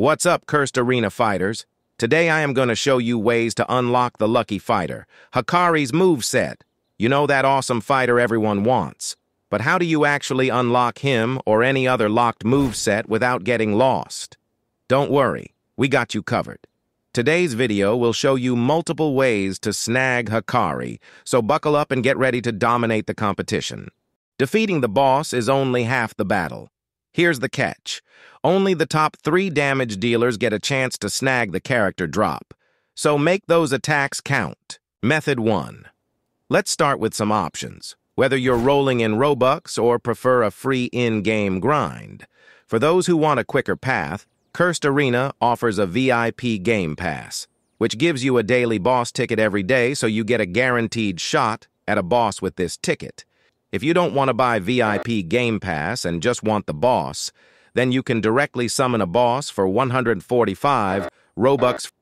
What's up, Cursed Arena fighters? Today I am going to show you ways to unlock the Lucky Fighter, Hakari's move set. You know that awesome fighter everyone wants. But how do you actually unlock him or any other locked move set without getting lost? Don't worry, we got you covered. Today's video will show you multiple ways to snag Hakari, so buckle up and get ready to dominate the competition. Defeating the boss is only half the battle. Here's the catch. Only the top three damage dealers get a chance to snag the character drop. So make those attacks count. Method 1. Let's start with some options, whether you're rolling in Robux or prefer a free in-game grind. For those who want a quicker path, Cursed Arena offers a VIP Game Pass, which gives you a daily boss ticket every day so you get a guaranteed shot at a boss with this ticket. If you don't want to buy VIP Game Pass and just want the boss, then you can directly summon a boss for 145 Robux.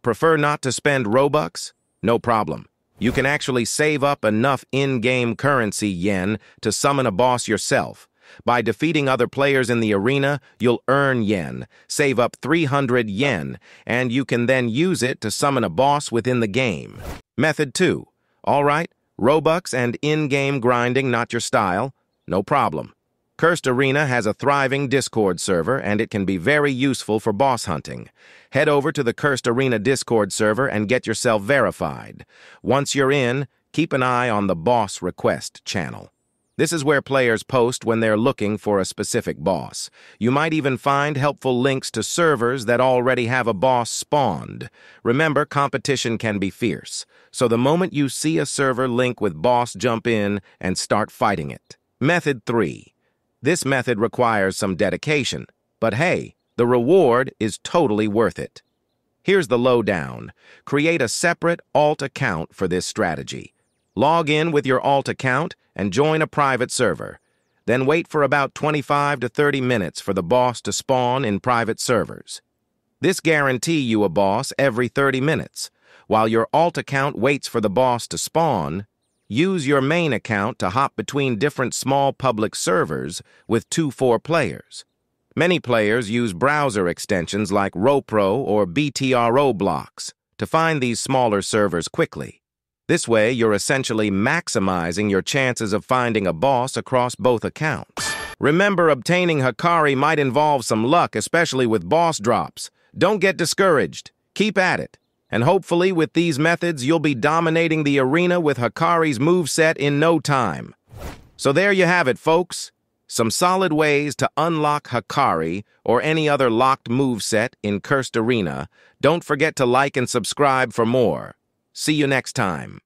Prefer not to spend Robux? No problem. You can actually save up enough in-game currency yen to summon a boss yourself. By defeating other players in the arena, you'll earn yen, save up 300 yen, and you can then use it to summon a boss within the game. Method 2. All right, Robux and in-game grinding not your style? No problem. Cursed Arena has a thriving Discord server, and it can be very useful for boss hunting. Head over to the Cursed Arena Discord server and get yourself verified. Once you're in, keep an eye on the Boss Request channel. This is where players post when they're looking for a specific boss. You might even find helpful links to servers that already have a boss spawned. Remember, competition can be fierce, so the moment you see a server link with boss, jump in and start fighting it. Method 3. This method requires some dedication, but hey, the reward is totally worth it. Here's the lowdown. Create a separate alt account for this strategy. Log in with your alt account and join a private server. Then wait for about 25 to 30 minutes for the boss to spawn in private servers. This guarantee you a boss every 30 minutes. While your alt account waits for the boss to spawn, use your main account to hop between different small public servers with 2-4 players. Many players use browser extensions like RoPro or BTRoblox to find these smaller servers quickly. This way, you're essentially maximizing your chances of finding a boss across both accounts. Remember, obtaining Hakari might involve some luck, especially with boss drops. Don't get discouraged. Keep at it. And hopefully, with these methods, you'll be dominating the arena with Hakari's moveset in no time. So there you have it, folks. Some solid ways to unlock Hakari or any other locked moveset in Cursed Arena. Don't forget to like and subscribe for more. See you next time.